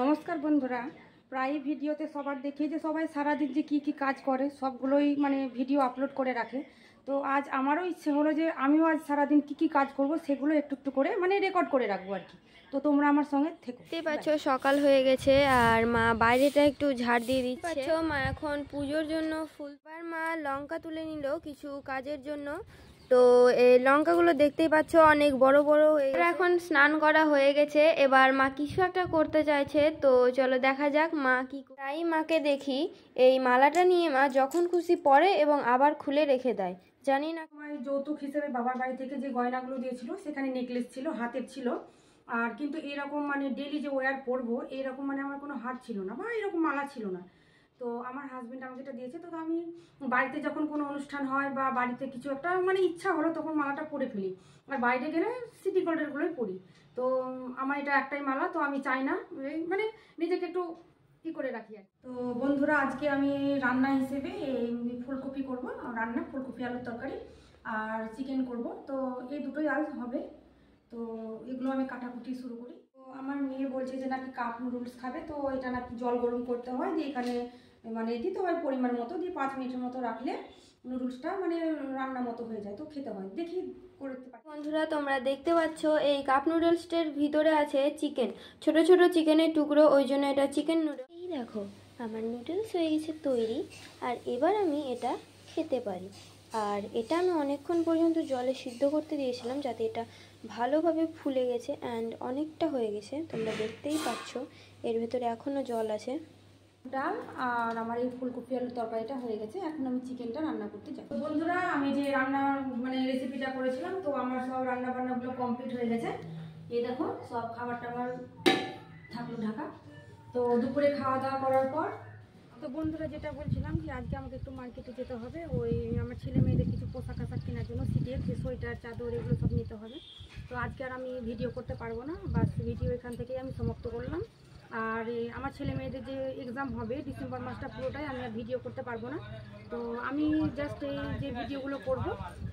নমস্কার বন্ধুরা। প্রায় ভিডিওতে সবার দেখি যে সবাই সারাদিন যে কী কী কাজ করে, সবগুলোই মানে ভিডিও আপলোড করে রাখে। তো আজ আমারও ইচ্ছে হলো যে আমিও আজ সারাদিন কী কী কাজ করব সেগুলো একটু একটু করে মানে রেকর্ড করে রাখব আর কি। তো তোমরা আমার সঙ্গে থেকো। দেখতেই পাচ্ছ, সকাল হয়ে গেছে আর মা বাইরেটা একটু ঝাড় দিয়ে দিচ্ছে। মা এখন পুজোর জন্য ফুল আর মা লঙ্কা তুলে নিল কিছু কাজের জন্য। তো এই লঙ্কাগুলো দেখতেই পাচ্ছ অনেক বড় বড় হয়ে এখন স্নান করা হয়ে গেছে এবার মা কিছু একটা করতে চাইছে তো চলো দেখা যাক মা কি তাই মাকে দেখি এই মালাটা নিয়ে মা যখন খুশি পরে এবং আবার খুলে রেখে দেয়। জানি না আমার যৌতুক হিসেবে বাবার বাড়ি থেকে যে গয়নাগুলো দিয়েছিল সেখানে নেকলেস ছিল হাতের ছিল। আর কিন্তু এরকম মানে ডেলি যে ওয়্যার পরবো এরকম মানে আমার কোনো হাত ছিল না বা এরকম মালা ছিল না। তো আমার হাজবেন্ড আমাকে এটা দিয়েছে, তো আমি বাড়িতে যখন কোনো অনুষ্ঠান হয় বা বাড়িতে কিছু একটা মানে ইচ্ছা হলো তখন মালাটা পরে ফেলি। আর বাইরে গেলে সিটি গোল্ডেরগুলোই পরি। তো আমার এটা একটাই মালা, তো আমি চাই না মানে নিজেকে একটু ই করে রাখি আর তো বন্ধুরা, আজকে আমি রান্না হিসেবে এই ফুলকপি করব, রান্না, ফুলকপি, আলুর তরকারি আর চিকেন করব। তো এই দুটোই আজ হবে। তো এগুলো আমি কাটাকুটি শুরু করি। আমার মেয়ে বলছে যে নাকি কাপ নুডলস খাবে, তো এটা নাকি জল গরম করতে হয়, দিয়ে এখানে মানে দিতে হয় পরিমাণ মতো, দিয়ে পাঁচ মিনিটের মতো রাখলে নুডলসটা মানে রান্না মতো হয়ে যায়, তো খেতে হয়। দেখি বন্ধুরা, তোমরা দেখতে পাচ্ছ, এই কাপ নুডলসটার ভিতরে আছে চিকেন ছোট ছোট চিকেনের টুকরো, ওই জন্য এটা চিকেন নুডলস এই দেখো, আমার নুডলস হয়ে গেছে তৈরি, আর এবার আমি এটা খেতে পারি। আর এটা আমি অনেকক্ষণ পর্যন্ত জলে সিদ্ধ করতে দিয়েছিলাম যাতে এটা ভালোভাবে ফুলে গেছে অ্যান্ড অনেকটা হয়ে গেছে। তোমরা দেখতেই পাচ্ছ, এর ভেতরে এখনও জল আছে। ডাল আর আমার এই ফুলকপি আলুর তরকারিটা হয়ে গেছে। এখন আমি চিকেনটা রান্না করতে যাই তো বন্ধুরা, আমি যে রান্না মানে রেসিপিটা করেছিলাম, তো আমার সব রান্না বান্নাগুলো কমপ্লিট হয়ে গেছে। এই দেখো, সব খাবার টাবার থাকল ঢাকা। তো দুপুরে খাওয়া দাওয়া করার পর তো বন্ধুরা যেটা বলছিলাম যে আজকে আমাকে একটু মার্কেটে যেতে হবে। ওই আমার ছেলে মেয়েদের কিছু পোশাক আশাক কেনার জন্য সিটিএফ যে সোয়েটার চাদর এগুলো সব নিতে হবে। তো আজকে আর আমি ভিডিও করতে পারব না, বাস ভিডিও এখান থেকেই আমি সমাপ্ত করলাম। আর আমার ছেলে মেয়েদের যে এক্সাম হবে ডিসেম্বর মাসটা পুরোটাই আমি আর ভিডিও করতে পারব না। তো আমি জাস্ট এই যে ভিডিওগুলো করব,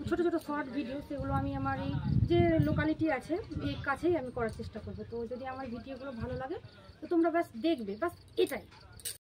ছোট ছোট শর্ট ভিডিও সেগুলো আমি আমার এই যে লোকালিটি আছে, এই কাছেই আমি করার চেষ্টা করব। তো যদি আমার ভিডিওগুলো ভালো লাগে, তো তোমরা ব্যাস দেখবে ব্যাস এটাই।